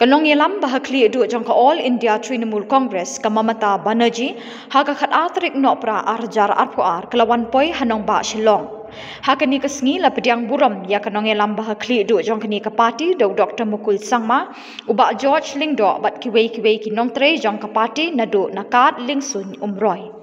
kalong yelam bahakli edu jong all india trinamool congress kamamata Banerjee, ha ka khat atrik no pra arjar arpo ar kelawan poi hanong ba shilong ha ka ni kasngi la pediang buram ya kanong yelam bahakli edu jong ni ka party do dr mukul sangma uba george lingdo bat kiwei kiwei ki nong tre jong ka party nadu nakat lingsun umroy.